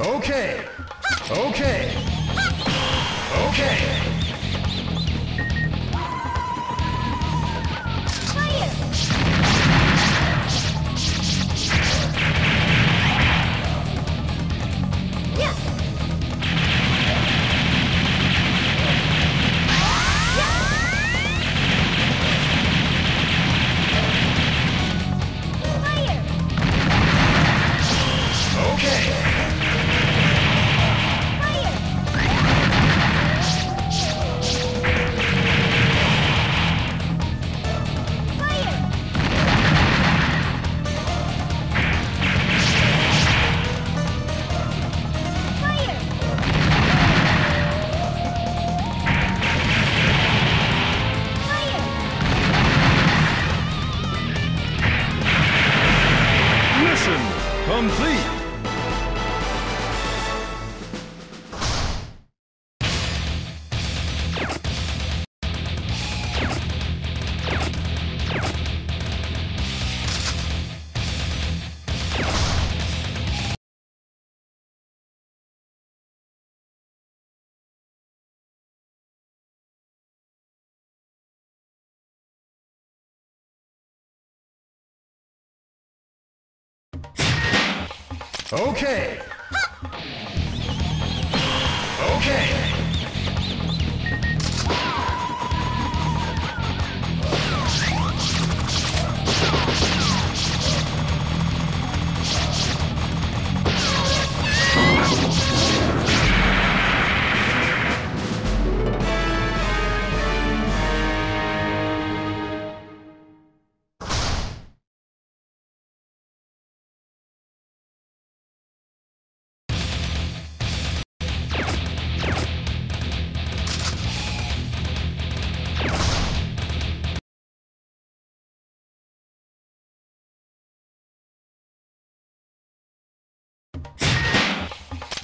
Okay. Okay. Okay. Complete. Okay. Okay.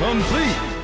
Complete.